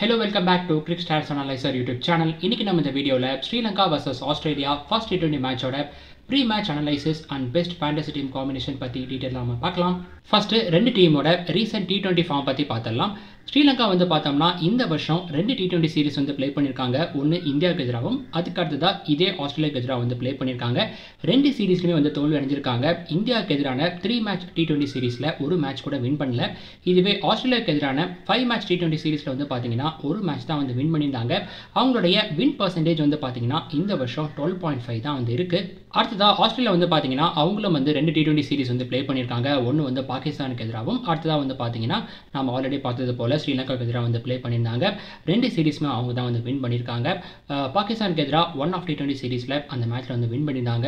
Hello welcome back to Crick Stars Analyser YouTube channel இன்னைக்கு நம்ம இந்த வீடியோவில் Sri Lanka versus Australia first T twenty மேட்சோட pre match analysis and best fantasy team combination பற்றி டீட்டெயிலாக நம்ம பார்க்கலாம். ஃபர்ஸ்ட் ரெண்டு டீமோட ரீசெண்ட் டி டுவெண்ட்டி ஃபார்ம் பற்றி பார்த்துடலாம். ஸ்ரீலங்கா வந்து பார்த்தோம்னா இந்த வருஷம் ரெண்டு டி டுவெண்ட்டி சீரிஸ் வந்து ப்ளே பண்ணியிருக்காங்க ஒன்று இந்தியாவுக்கு எதிராகவும் அதுக்கு அடுத்ததாக இதே ஆஸ்திரேலியாவுக்கு எதிராக வந்து ப்ளே பண்ணியிருக்காங்க ரெண்டு சீரீஸ்லையுமே வந்து தோல்வி அடைஞ்சிருக்காங்க. இந்தியாவுக்கு எதிரான த்ரீ மேட்ச் டி டுவெண்ட்டி சீரிஸில் ஒரு மேட்ச் கூட வின் பண்ணல. இதுவே ஆஸ்திரேலியாவுக்கு எதிரான ஃபைவ் மேட்ச் டி டுவெண்ட்டி சீரிஸில் வந்து பார்த்தீங்கன்னா ஒரு மேட்ச் தான் வந்து வின் பண்ணியிருந்தாங்க. அவங்களுடைய வின் பர்சன்டேஜ் வந்து பார்த்தீங்கன்னா இந்த வருஷம் டுவெல் பாயிண்ட் ஃபைவ் தான் வந்து இருக்குது அடுத்ததாக ஆஸ்திரேலியா வந்து பார்த்தீங்கன்னா அவங்களும் வந்து ரெண்டு டி டுவெண்ட்டி சீரிஸ் வந்து ப்ளே பண்ணியிருக்காங்க. ஒன்று வந்து பாகிஸ்தானுக்கு எதிராகவும் அடுத்ததாக வந்து பார்த்தீங்கன்னா நம்ம ஆல்ரெடி பார்த்தது போல் ஸ்ரீலங்காவுக்கு எதிராக வந்து ப்ளே பண்ணியிருந்தாங்க. ரெண்டு சீரீஸுமே அவங்க தான் வந்து வின் பண்ணியிருக்காங்க. பாகிஸ்தானுக்கு எதிராக ஒன் ஆஃப் டி டுவெண்ட்டி சீரிஸில் அந்த மேட்ச்சில் வந்து வின் பண்ணியிருந்தாங்க.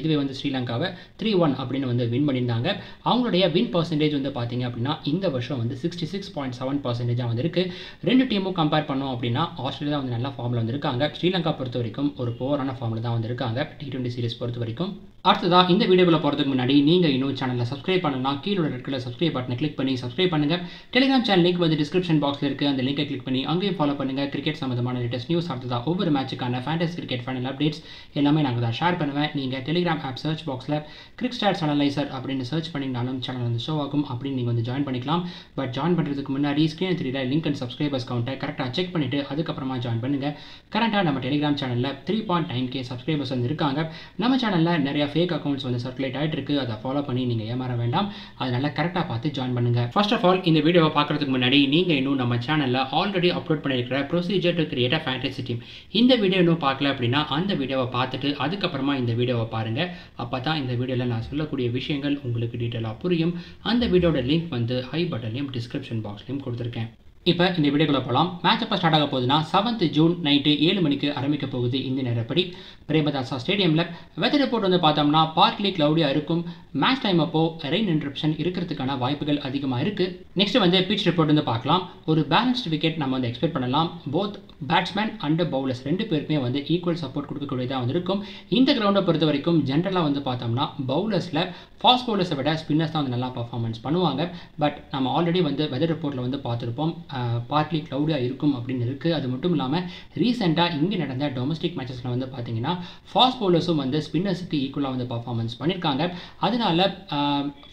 இதுவே வந்து ஸ்ரீலங்காவை த்ரீ ஒன் அப்படின்னு வந்து வின் பண்ணியிருந்தாங்க. அவங்களுடைய வின் பர்சன்டேஜ் வந்து பார்த்தீங்க அப்படின்னா இந்த வருஷம் வந்து சிக்ஸ்டி சிக்ஸ் பாயிண்ட் செவன் பர்சன்டேஜாக வந்து இருக்குது ரெண்டு டீமும் கம்பேர் பண்ணோம் அப்படின்னா ஆஸ்திரேலியா வந்து நல்ல ஃபார்மில் வந்துருக்காங்க. ஸ்ரீலங்கா பொறுத்த வரைக்கும் ஒரு போரான ஃபார்மில் தான் வந்திருக்காங்க. டி டுவெண்ட்டி சீரிஸ் பொறுத்த வரைக்கும் அடுத்ததாக இந்த வீடியோவில் போகிறதுக்கு முன்னாடி நீங்கள் இன்னும் சேனலில் சப்ஸ்கிரைப் பண்ணலாம் கீழே இருக்கிற சப்ஸ்கிரைப் பட்டனை கிளிக் பண்ணி சப்ஸ்கிரைப் பண்ணுங்கள் டெலிகிராம் சேனல் லிங்க் வந்து டிஸ்கிரிப்ஷன் பாக்ஸில் இருக்குது அந்த லிங்கை கிளிக் பண்ணி அங்கேயும் ஃபாலோ பண்ணுங்கள் கிரிக்கெட் சம்மந்தமான லேட்டஸ்ட் நியூஸ் அடுத்ததாக ஒவ்வொரு மேட்சுக்கான ஃபேண்டஸ் கிரிக்கெட் ஃபைனல் அப்டேட்ஸ் எல்லாமே நாங்கள் தான் ஷேர் பண்ணுவேன். நீங்கள் டெலிகிராம் ஆப் சர்ச் பாக்ஸில் கிரிக் ஸ்டார்ஸ் அனலைசர் அப்படின்னு சர்ச் பண்ணிங்கனாலும் சேனல் வந்து ஷோ ஆகும் அப்படின்னு நீங்கள் வந்து ஜாயின் பண்ணிக்கலாம். பட் ஜாயின் பண்ணுறதுக்கு முன்னாடி ஸ்க்ரீன் த்ரீல லிங்க் அண்ட் சப்ஸ்கிரைபர்ஸ் கவுண்ட்டை கரெக்டாக செக் பண்ணிவிட்டு அதுக்கப்புறமா ஜாயின் பண்ணுங்கள் கரெக்டாக நம்ம டெலிகிராம் சேனலில் three point nine K subscribers வந்து இருக்காங்க. நம்ம சேனலில் நிறைய ஃபேக் அக்கௌண்ட்ஸ் வந்து சர்க்குலேட் ஆகிட்டு இருக்கு. அதை ஃபாலோ பண்ணி நீங்கள் ஏமாற வேண்டாம். அதனால் கரெக்டாக பார்த்து ஜாயின் பண்ணுங்க. ஃபர்ஸ்ட் ஆஃப் ஆல் இந்த வீடியோவை பார்க்கறதுக்கு முன்னாடி நீங்கள் இன்னும் நம்ம சேனலில் ஆல்ரெடி அப்லோட் பண்ணியிருக்கிற procedure to create a fantasy team இந்த வீடியோ இன்னும் பார்க்கல அப்படின்னா அந்த வீடியோவை பார்த்துட்டு அதுக்கப்புறமா இந்த வீடியோவை பாருங்கள் அப்போ தான் இந்த வீடியோவில் நான் சொல்லக்கூடிய விஷயங்கள் உங்களுக்கு டீட்டெயிலாக புரியும். அந்த வீடியோட லிங்க் வந்து ஹை பட்டன்லையும் டிஸ்கிரிப்ஷன் பாக்ஸ்லையும் கொடுத்துருக்கேன். இப்போ இந்த வீடியோக்குள்ள போகலாம் மேட்ச் எப்போ ஸ்டார்ட் ஆக போகுதுன்னா செவன்த் ஜூன் நைட்டு ஏழு மணிக்கு ஆரம்பிக்க போகுது இந்த நேரப்படி. பிரேமதாசா ஸ்டேடியமில் வெதர் ரிப்போர்ட் வந்து பார்த்தோம்னா பார்க்லி க்ளவுடியாக இருக்கும். மேட்ச் டைம் அப்போ ரெயின் இன்ட்ரப்ஷன் இருக்கிறதுக்கான வாய்ப்புகள் அதிகமாக இருக்குது நெக்ஸ்ட் வந்து பிச் ரிப்போர்ட் வந்து பார்க்கலாம். ஒரு பேலன்ஸ்டு விக்கெட் நம்ம வந்து எக்ஸ்பெக்ட் பண்ணலாம். போத் பேட்ஸ்மேன் அண்ட் பவுலர்ஸ் ரெண்டு பேருக்குமே வந்து ஈக்குவல் சப்போர்ட் கொடுக்கக்கூடியதாக வந்து இருக்கும் இந்த கிரவுண்டை பொறுத்த வரைக்கும் ஜென்ரலாக வந்து பார்த்தோம்னா பவுலர்ஸில் ஃபாஸ்ட் பவுலர்ஸை விட ஸ்பின்னர்ஸ் தான் வந்து நல்லா பர்ஃபார்மன்ஸ் பண்ணுவாங்க. பட் நம்ம ஆல்ரெடி வந்து வெதர் ரிப்போர்ட்டில் வந்து பார்த்துருப்போம். பார்ட்லி க்ளவுடாக இருக்கும் அப்படின்னு இருக்குது அது மட்டும் இல்லாமல் ரீசெண்டாக இங்கே நடந்த டொமஸ்டிக் மேட்சஸில் வந்து பார்த்தீங்கன்னா ஃபாஸ்ட் போலர்ஸும் வந்து ஸ்பின்னர்ஸுக்கு ஈக்குவலாக வந்து பர்ஃபார்மன்ஸ் பண்ணியிருக்காங்க அதனால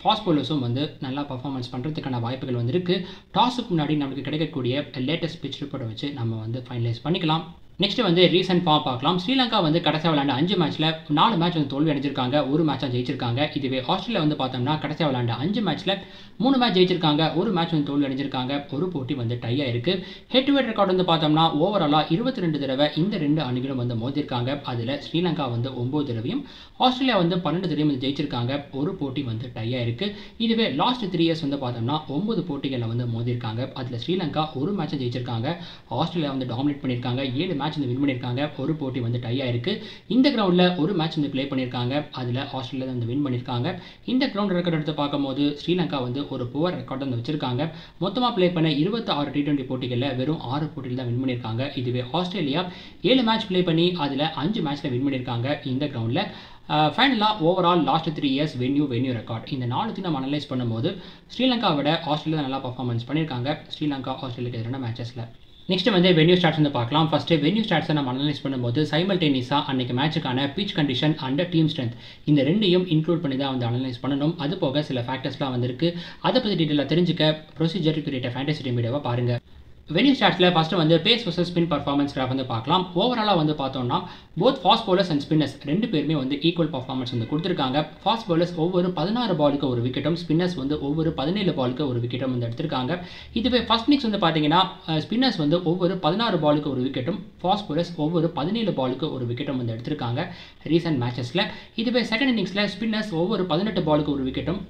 ஃபாஸ்ட் போலர்ஸும் வந்து நல்லா பர்ஃபார்மன்ஸ் பண்ணுறதுக்கான வாய்ப்புகள் வந்து இருக்குது டாஸுக்கு முன்னாடி நமக்கு கிடைக்கக்கூடிய லேட்டஸ்ட் பிச் ரிப்போர்ட்டை வச்சு நம்ம வந்து ஃபைனலைஸ் பண்ணிக்கலாம். நெக்ஸ்ட் வந்து ரீசெண்ட் ஃபார்ம் பார்க்கலாம். ஸ்ரீலங்கா வந்து கடைசியாக விளையாண்ட அஞ்சு மேட்ச்சில் நாலு மேட்ச் வந்து தோல்வி அடைஞ்சிருக்காங்க. ஒரு மேட்ச் ஜெயிச்சிருக்காங்க. இதுவே ஆஸ்திரேலியா வந்து பார்த்தோம்னா கடைசியாக விளையாண்ட அஞ்சு மேட்ச்சில் மூணு மேட்ச் ஜெயிச்சிருக்காங்க. ஒரு மேட்ச் வந்து தோல்வி அடைஞ்சிருக்காங்க. ஒரு போட்டி வந்து டை ஆயிருக்கு ஹெட் டு ஹெட் வந்து பார்த்தோம்னா ஓவராலாக இருபத்தி ரெண்டு தடவை இந்த ரெண்டு அணிகளும் வந்து மோதிருக்காங்க. அதில் ஸ்ரீலங்கா வந்து ஒம்பது தடவையும் ஆஸ்திரேலியா வந்து பன்னெண்டு தடவையும் வந்து ஜெயிச்சிருக்காங்க. ஒரு போட்டி வந்து டை ஆயிருக்கு இதுவே லாஸ்ட் த்ரீ இயர்ஸ் வந்து பார்த்தோம்னா ஒம்பது போட்டிகளில் வந்து மோதிருக்காங்க. அதில் ஸ்ரீலங்கா ஒரு மேட்ச் ஜெயிச்சிருக்காங்க. ஆஸ்திரேலியா வந்து டாமினேட் பண்ணியிருக்காங்க ஏழு மேட்ச் வந்து வின் பண்ணியிருக்காங்க. ஒரு போட்டி வந்து டை ஆயிருக்கு. இந்த கிரவுண்டில் ஒரு மேட்ச் வந்து ப்ளே பண்ணியிருக்காங்க. அதில் ஆஸ்திரேலியா வந்து வின் பண்ணியிருக்காங்க. இந்த கிரவுண்ட் ரெக்கார்ட் எடுத்து பார்க்கும்போது ஸ்ரீலங்கா வந்து ஒரு புவர் ரெக்கார்ட் வந்து வச்சிருக்காங்க. மொத்தமாக ப்ளே பண்ண இருபத்தி ஆறு டி டுவெண்ட்டி போட்டிகளில் வெறும் ஆறு போட்டியில் தான் வின் பண்ணியிருக்காங்க. இதுவே ஆஸ்திரேலியா ஏழு மேட்ச் ப்ளே பண்ணி அதில் அஞ்சு மேட்ச்சில் வின் பண்ணியிருக்காங்க இந்த கிரவுண்டில் ஃபைனலாக overall last three years venue venue record இந்த நாலுத்தையும் நம்ம அனலைஸ் பண்ணும்போது ஸ்ரீலங்கா விட ஆஸ்திரேலியா நல்லா பர்ஃபார்மன்ஸ் பண்ணியிருக்காங்க. ஸ்ரீலங்கா ஆஸ்திரேலியாவுக்கு எதிரான மேட்சஸில் நெக்ஸ்ட் வந்து வென்யூ ஸ்டாட்ஸ் வந்து பார்க்கலாம். ஃபஸ்ட்டு வென்யூ ஸ்டாட்ஸை நம்ம அனலைஸ் பண்ணும்போது சைமல்டேனியஸாக அன்றைக்கி மேட்சுக்கான pitch condition and team strength இந்த ரெண்டையும் இன்க்ளூட் பண்ணி தான் வந்து அனலைஸ் பண்ணணும். அது போக சில ஃபேக்டர்ஸ்லாம் வந்திருக்கு. அதை பற்றி டீட்டெயிலாக தெரிஞ்சுக்க ப்ரொசீஜர் கிரியேட் ஃபேண்டசி டீம் வீடியோவை பாருங்கள் வென்யூ ஸ்டாட்ஸில் ஃபஸ்ட்டு வந்து pace versus spin performance graph வந்து பார்க்கலாம். ஓவராலாக வந்து பார்த்தோம்னா both fast bowlers and spinners ரெண்டு பேருமே வந்து ஈக்குவல் பர்ஃபார்மன்ஸ் வந்து கொடுத்துருக்காங்க. ஃபாஸ்ட் பவுலர்ஸ் ஒவ்வொரு பதினாறு பாலுக்கு ஒரு விக்கெட்டும் ஸ்பின்னர்ஸ் வந்து ஒவ்வொரு பதினேழு பாலுக்கு ஒரு விக்கெட்டும் வந்து எடுத்திருக்காங்க. இதுவே ஃபர்ஸ்ட் நிக்ஸ் வந்து பார்த்தீங்கன்னா ஸ்பின்னர்ஸ் வந்து ஒவ்வொரு பதினாறு பாலுக்கு ஒரு விக்கெட்டும் ஃபாஸ்ட் பவுலர்ஸ் ஒவ்வொரு பதினேழு பாலுக்கு ஒரு விக்கெட்டும் வந்து எடுத்திருக்காங்க ரீசெண்ட் மேட்சஸில் இதுவே செகண்ட் இன்னிங்ஸில் ஸ்பின்னர்ஸ் ஒவ்வொரு பதினெட்டு பாலுக்கு ஒரு விக்கெட்டும்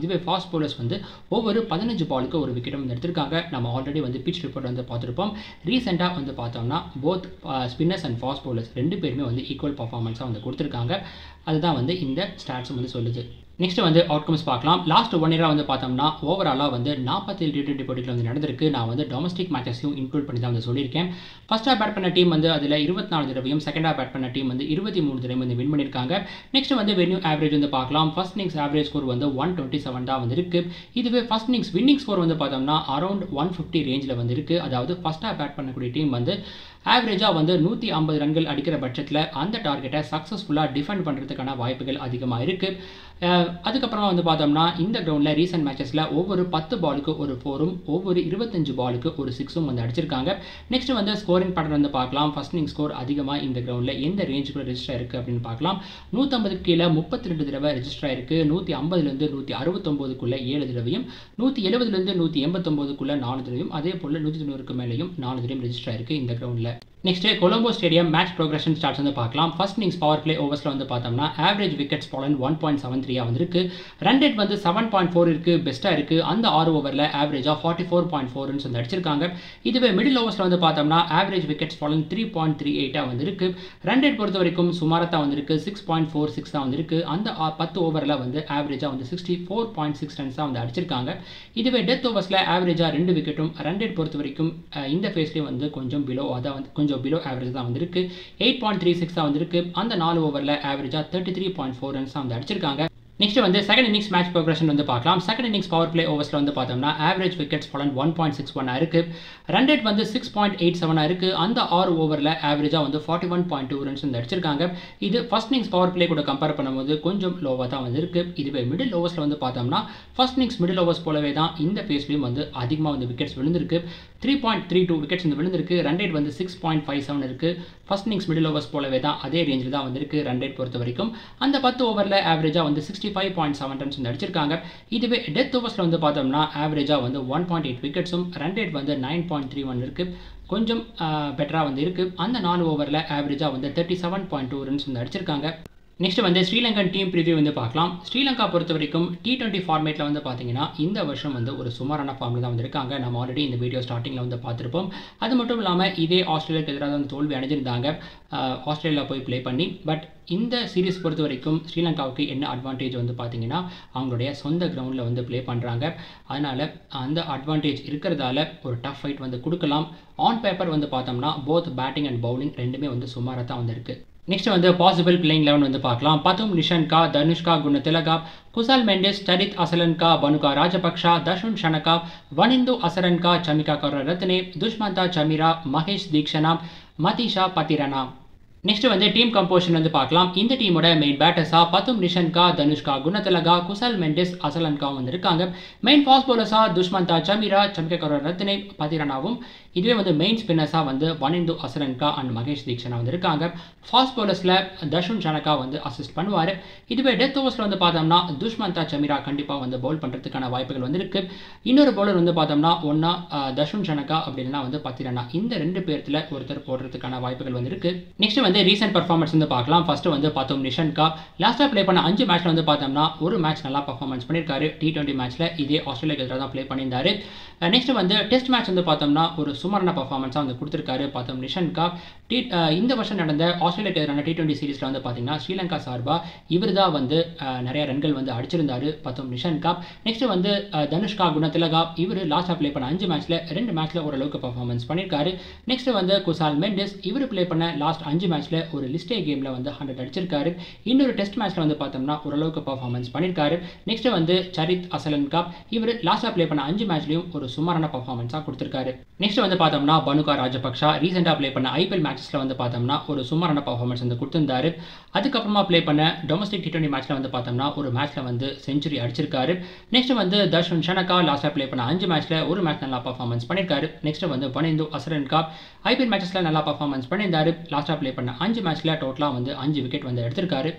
இதுவே ஃபாஸ்ட் பவுலர்ஸ் வந்து ஒவ்வொரு பதினஞ்சு பாலுக்கு ஒரு விக்கெட்டும் வந்து எடுத்திருக்காங்க. நம்ம ஆல்ரெடி வந்து பிச் ரிப்போர்ட் வந்து பார்த்துருப்போம். ரீசெண்டாக வந்து பார்த்தோம்னா both spinners and fast bowlers ரெண்டு பேருமே வந்து ஈக்குவல் பர்ஃபார்மன்ஸாக வந்து கொடுத்துருக்காங்க. அதுதான் வந்து இந்த ஸ்டாட்ஸும் வந்து சொல்லுது. நெக்ஸ்ட் வந்து அவுட்கம்ஸ் பார்க்கலாம். லாஸ்ட் ஒன் இயராக வந்து பார்த்தோம்னா ஓவராலாக வந்து நாற்பத்தி டி டுவெண்ட்டி போட்டியில் வந்து நடந்திருக்கு. நான் வந்து டொமஸ்டிக் மேட்சஸையும் இன்க்ளூட் பண்ணி தான் வந்து சொல்லியிருக்கேன். ஃபஸ்ட்டாக பேட் பண்ண டீம் வந்து அதில் இருபத்தி நாலு தடவையும் செகண்டாக பேட் பண்ண டீம் வந்து இருபத்தி மூணு தடவையும் வந்து வின் பண்ணியிருக்காங்க. நெக்ஸ்ட் வந்து வென்யூ ஆவரேஜ் வந்து பார்க்கலாம். ஃபஸ்ட் இன்னிங்ஸ் ஆவரேஜ் ஸ்கோர் வந்து ஒன் டுவெண்ட்டி செவன் தான் வந்து இருக்கு இதுவே ஃபர்ஸ்ட் இன்னிங்ஸ் வின்னிங் ஸ்கோர் வந்து பார்த்தோம்னா அரௌண்ட் ஒன் ஃபிஃப்டி ரேஞ்சில் வந்து இருக்கு அதாவது ஃபஸ்ட்டாக பேட் பண்ணக்கூடிய டீம் வந்து ஆவரேஜாக வந்து நூற்றி ஐம்பது ரன்கள் அடிக்கிற பட்சத்தில் அந்த டார்கெட்டை சக்ஸஸ்ஃபுல்லாக டிஃபெண்ட் பண்ணுறதுக்கான வாய்ப்புகள் அதிகமாக இருக்குது அதுக்கப்புறமா வந்து பார்த்தோம்னா இந்த கிரவுண்டில் ரீசெண்ட் மேட்சஸில் ஒவ்வொரு பத்து பாலுக்கு ஒரு ஃபோரும் ஒவ்வொரு இருபத்தஞ்சு பாலுக்கு ஒரு சிக்ஸும் வந்து அடிச்சிருக்காங்க. நெக்ஸ்ட் வந்து ஸ்கோரிங் பேட்டர்ன் வந்து பார்க்கலாம். ஃபர்ஸ்ட் இனிங் ஸ்கோர் அதிகமாக இந்த கிரவுண்டில் எந்த ரேஞ்சுக்குள்ள ரெஜிஸ்டர் இருக்குது அப்படின்னு பார்க்கலாம். நூற்றம்பதுக்கு கீழே முப்பத்தி ரெண்டு தடவை ரெஜிஸ்டர் ஆயிருக்கு. நூற்றி ஐம்பதுலேருந்து நூற்றி அறுபத்தொம்போதுக்குள்ளே ஏழு தடவையும் நூற்றி எழுபதுலேருந்து நூற்றி எண்பத்தொம்போதுக்குள்ளே நாலு தடவையும் அதே போல் நூற்றி தொண்ணூறுக்கு மேலேயும் நாலு தடவையும் ரெஜிஸ்டர் ஆயிருக்கு இந்த கிரவுண்டில் next Colombo stadium match progression stats வந்து பார்க்கலாம். ஃபர்ஸ்ட் இன்னிங்ஸ் பவர் பிளே ஓவர்ஸில் வந்து பார்த்தோம்னா average wickets fallen one point seven three த்ரீயாக வந்திருக்கு. ரன் ரேட் வந்து செவன் பாயிண்ட் ஃபோர் இருக்குது பெஸ்ட்டாக இருக்குது அந்த ஆறு ஓவரில் ஆவரேஜாக forty four point four runs வந்து அடிச்சிருக்காங்க. இதுவே மிடில் ஓவர்ஸில் வந்து பார்த்தோம்னா average wickets fallen three point three எயிட்டாக வந்திருக்கு. ரன் ரேட் பொறுத்த வரைக்கும் சுமாராக தான் வந்திருக்கு. சிக்ஸ் பாயிண்ட் ஃபோர் சிக்ஸ் தான் வந்திருக்கு. அந்த பத்து ஓவரில் வந்து ஆவரேஜாக வந்து sixty four point six runs தான் வந்து அடிச்சிருக்காங்க. இதுவே டெத் ஓவர்ஸில் ஆவரேஜாக ரெண்டு விக்கெட்டும் ரன் ரேட் பொறுத்த வரைக்கும் இந்த ஃபேஸ்லேயே வந்து கொஞ்சம் பிலோ அதான் வந்து கொஞ்சம் பிலோ ஆவரேஜ் தான் வந்திருக்கு. எயிட் பாயிண்ட் த்ரீ சிக்ஸ் தான் வந்திருக்கு. அந்த நாலு ஓவரில் ஆவரேஜாக thirty three point four runs தான் வந்து அடிச்சிருக்காங்க. நெக்ஸ்ட் வந்து செகண்ட் இன்னிங்ஸ் மேட்ச் ப்ரோக்ரஷன் வந்து பார்க்கலாம். செகண்ட் இன்னிங்ஸ் பவர் பிளே ஓவர்ஸில் வந்து பார்த்தோம்னா average wickets fallen one point six ஒன்னாக இருக்கு. ரன் ரேட் வந்து சிக்ஸ் பாயிண்ட் எயிட் செவனாக இருக்குது அந்த ஆறு ஓவரில் ஆவரேஜாக வந்து forty one point two runs வந்து அடிச்சிருக்காங்க. இது ஃபஸ்ட் இன்னிங்ஸ் பவர் பிளே கூட கம்பேர் பண்ணும்போது கொஞ்சம் லோவாக தான் வந்து இருக்குது இதுவே மிடில் ஓவர்ஸில் வந்து பார்த்தோம்னா ஃபஸ்ட் இன்னிங்ஸ் மிடில் ஓவர்ஸ் போலவே தான் இந்த ஃபேஸ்லையும் வந்து அதிகமாக வந்து விக்கெட்ஸ் விழுந்திருக்கு. Three point three two wickets வந்து விழுந்திருக்கு. ரன் ரேட் வந்து சிக்ஸ் பாயிண்ட் ஃபைவ் செவன் இருக்குது ஃபர்ஸ்ட் இன்னிங்ஸ் மிடில் ஓவர்ஸ் போலவே தான் அதே ரேஞ்சில் தான் வந்திருக்கு ரன் ரேட் பொறுத்த வரைக்கும். அந்த பத்து ஓவரில் ஆவரேஜாக வந்து six sixty five point seven runs வந்து அடிச்சிருக்காங்க இதுவே டெத் ஓவர்ஸில் வந்து பார்த்தோம்னா ஆவரேஜாக வந்து ஒன் பாயிண்ட் எயிட் விக்கெட்ஸும் ரன் ரேட் வந்து நைன் பாயிண்ட் த்ரீ ஒன் இருக்கு. கொஞ்சம் பெட்டராக வந்து இருக்கு. அந்த நாலு ஓவரில் ஆவரேஜாக வந்து thirty seven point two runs வந்து அடிச்சிருக்காங்க நெக்ஸ்ட் வந்து ஸ்ரீலங்கன் டீம் ப்ரிவியூ வந்து பார்க்கலாம். ஸ்ரீலங்கா பொறுத்த வரைக்கும் டி டுவெண்ட்டி ஃபார்மேட்டில் வந்து பார்த்தீங்கன்னா இந்த வருஷம் வந்து ஒரு சுமாரான ஃபார்மில் தான் வந்திருக்காங்க. நம்ம ஆல்ரெடி இந்த வீடியோ ஸ்டார்டிங்கில் வந்து பார்த்துருப்போம். அது மட்டும் இல்லாமல் இதே ஆஸ்திரேலியாவுக்கு எதிராக வந்து தோல்வி அடைஞ்சிருந்தாங்க. ஆஸ்திரேலியா போய் ப்ளே பண்ணி பட் இந்த சீரிஸ் பொறுத்த வரைக்கும் ஸ்ரீலங்காவுக்கு என்ன அட்வான்டேஜ் வந்து பார்த்தீங்கன்னா அவங்களுடைய சொந்த கிரவுண்டில் வந்து ப்ளே பண்ணுறாங்க அதனால் அந்த அட்வான்டேஜ் இருக்கிறதால ஒரு டஃப் ஃபைட் வந்து கொடுக்கலாம். ஆன் பேப்பர் வந்து பார்த்தோம்னா போத் பேட்டிங் அண்ட் பவுலிங் ரெண்டுமே வந்து சுமாராக தான் வந்திருக்கு. நெக்ஸ்ட் வந்து பாசிபிள் பிளேயிங் லெவன் வந்து பார்க்கலாம். பதும் நிஷன்கா தனுஷ்கா குணதிலகா குசால் மெண்டஸ் சரித் அசலன்கா பனுகா ராஜபக்ஷா தர்ஷன் ஷனகா வனிந்து அசரன்கா சமிகா கர ரத்னே துஷ்மந்தா சமிரா மகேஷ் தீக்ஷனா மதிஷா பத்திரனா. நெக்ஸ்ட் வந்து டீம் கம்போஷன் வந்து பார்க்கலாம். இந்த டீமோட மெயின் பேட்டர்ஸா பத்தும் நிஷன்கா தனுஷ்கா குணதிலகா குசல் மெண்டஸ் அசலன்கா வந்து இருக்காங்க மெயின் ஃபாஸ்ட் பவுலர்ஸா துஷ்மந்தா சமிரா சமிகா கர ரத்னே பத்திரனாவும் இதுவே வந்து மெயின் ஸ்பின்னர்ஸாக வந்து வனிந்து அசரன்கா அண்ட் மகேஷ் தீக்ஷனா வந்து இருக்காங்க. ஃபாஸ்ட் பவுலர்ஸில் தர்ஷன் ஜனகா வந்து அசிஸ்ட் பண்ணுவார். இதுவே டெத் ஓவர்ஸில் வந்து பார்த்தோம்னா துஷ்மந்தா சமிரா கண்டிப்பாக வந்து பவுல் பண்ணுறதுக்கான வாய்ப்புகள் வந்துருக்கு இன்னொரு பவுலர் வந்து பார்த்தோம்னா ஒன்றா தர்ஷன் ஜனகா அப்படின்னா வந்து பத்திரண்ணா இந்த ரெண்டு பேர்த்தில் ஒருத்தர் போடுறதுக்கான வாய்ப்புகள் வந்து இருக்கு. நெக்ஸ்ட் வந்து ரீசெண்ட் பர்ஃபார்மன்ஸ் வந்து பார்க்கலாம். ஃபஸ்ட்டு வந்து பார்த்தோம் நிஷன்கா. லாஸ்ட்டாக ப்ளே பண்ண அஞ்சு மேட்ச்சில் வந்து பார்த்தோம்னா ஒரு மேட்ச் நல்லா பர்ஃபார்மன்ஸ் பண்ணியிருக்காரு. டி டுவெண்ட்டி மேட்ச்சில் இதே ஆஸ்திரேலியா எதிராக தான் ப்ளே பண்ணியிருந்தாரு. நெக்ஸ்ட் வந்து டெஸ்ட் மேட்ச் வந்து பார்த்தோம்னா ஒரு சுமாரான பர்ஃபார்மன்ஸாக வந்து கொடுத்துருக்காரு பார்த்தோம். நிஷன்கா டி இந்த வருஷம் நடந்த ஆஸ்திரேலியாக்கு எதிரான டி டுவெண்ட்டி சீரிஸில் வந்து பார்த்தீங்கன்னா ஸ்ரீலங்கா சார்பாக இவர் தான் வந்து நிறைய ரன்கள் வந்து அடிச்சிருந்தாரு பார்த்தோம் நிஷன்கா நெக்ஸ்ட் வந்து தனுஷ்கா குணதிலகா இவர் லாஸ்ட்டாக ப்ளே பண்ண அஞ்சு மேட்ச்சில் ரெண்டு மேட்ச்சில் ஓரளவுக்கு பர்ஃபார்மன்ஸ் பண்ணியிருக்காரு நெக்ஸ்ட் வந்து குசால் மெண்டஸ் இவர் ப்ளே பண்ண லாஸ்ட் அஞ்சு மேட்ச்சில் ஒரு லிஸ்டே கேமில் வந்து ஹண்ட்ரட் அடிச்சிருக்காரு. இன்னொரு டெஸ்ட் மேட்ச்சில் வந்து பார்த்தோம்னா ஓரளவுக்கு பர்ஃபார்மன்ஸ் பண்ணியிருக்காரு நெக்ஸ்ட் வந்து சரித் அசலன் காப் இவர் லாஸ்ட்டாக ப்ளே பண்ண அஞ்சு மேட்ச்லையும் ஒரு சுமாரான பர்ஃபார்மன்ஸாக கொடுத்துருக்காரு. நெக்ஸ்ட் வந்து பார்த்தோம்னா பனுகா ராஜபக்ஷா. ரீசெண்டாக ப்ளே பண்ண ஐபிஎல் மேட்சஸில் வந்து பார்த்தோம்னா ஒரு சுமாரான பர்ஃபார்மன்ஸ் வந்து கொடுத்துருந்தாரு. அதுக்கப்புறமா ப்ளே பண்ண டொமஸ்டிக் டி டுவெண்ட்டி மேட்ச்சில் வந்து பார்த்தோம்னா ஒரு மேட்ச்சில் வந்து செஞ்சுரி அடிச்சிருக்காரு. நெக்ஸ்ட் வந்து தர்ஷன் ஷனகா லாஸ்ட்டாக ப்ளே பண்ண அஞ்சு மேட்ச்சில் ஒரு மேட்ச் நல்லா பர்ஃபார்மன்ஸ் பண்ணியிருக்காரு நெக்ஸ்ட் வந்து பனிந்து அசரன் காப் ஐபிஎல் மேட்சஸில் நல்லா பர்ஃபார்மன்ஸ் பண்ணியிருந்தாரு லாஸ்ட்டாக ப்ளே பண்ண அஞ்சு மேட்ச்சில் டோட்டலாக வந்து அஞ்சு விக்கெட் வந்து எடுத்திருக்காரு.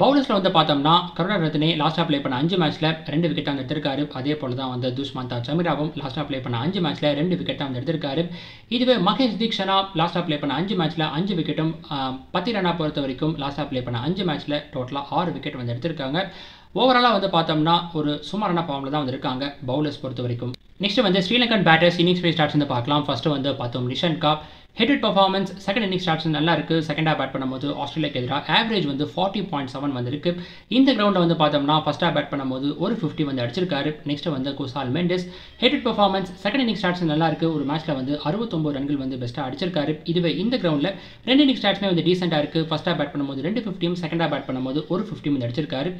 பவுலர்ஸில் வந்து பார்த்தோம்னா கருணா ரத்னே லாஸ்ட்டாக ப்ளே பண்ண அஞ்சு மேட்ச்சில் ரெண்டு விக்கெட் அங்கே எடுத்திருக்காரு. அதே போல தான் வந்து துஷ்மந்தா சமிராவும் லாஸ்ட்டாக ப்ளே பண்ண அஞ்சு மேட்ச்சில் ரெண்டு விக்கெட் தான் வந்து எடுத்திருக்காரு. இதுவே மகேஷ் தீக்ஷனா லாஸ்ட்டாக ப்ளே பண்ண அஞ்சு மேட்ச்சில் அஞ்சு விக்கெட்டும் பத்தி ரனா பொறுத்த வரைக்கும் லாஸ்ட்டாக ப்ளே பண்ண அஞ்சு மேட்ச்சில் டோட்டலாக ஆறு விக்கெட் வந்து எடுத்திருக்காங்க. ஓவராலாக வந்து பார்த்தோம்னா ஒரு சுமாரான ஃபார்மில் தான் வந்திருக்காங்க பவுலர்ஸ் பொறுத்த வரைக்கும். நெக்ஸ்ட் வந்து Sri Lankan batters innings by stats வந்து பார்க்கலாம். ஃபஸ்ட்டு வந்து பார்த்தோம் Nissanka head performance second inning stats நல்லா இருக்கு. செகண்ட் பேட் பண்ணும்போது ஆஸ்திரேலியாக்கு எதிராக ஆவரேஜ் வந்து ஃபார்ட்டி பாயிண்ட் செவன் வந்திருக்கு. இந்த கிரவுண்டில் வந்து பார்த்தோம்னா ஃபர்ஸ்ட் பேட் பண்ணும்போது ஒரு ஃபிஃப்டி வந்து அடிச்சிருக்காரு. நெக்ஸ்ட் வந்து Kusal Mendis head performance second inning stats நல்லா இருக்கு. ஒரு மேட்ச்ல வந்து அறுபத்தொம்பது ரன்கள் வந்து பெஸ்ட்டாக அடிச்சிருக்காரு. இதுவே இந்த கிரவுண்டில் ரெண்டு இன்னிங் ஸ்டார்ட்ஸ்மே வந்து டீசெண்டாக இருக்கு. ஹாப் பேட் பண்ணும்போது ரெண்டு ஃபிஃப்டியும் செகண்டாக பேட் பண்ணும்போது ஒரு ஃபிஃப்டியும் வந்து அடிச்சிருக்காரு.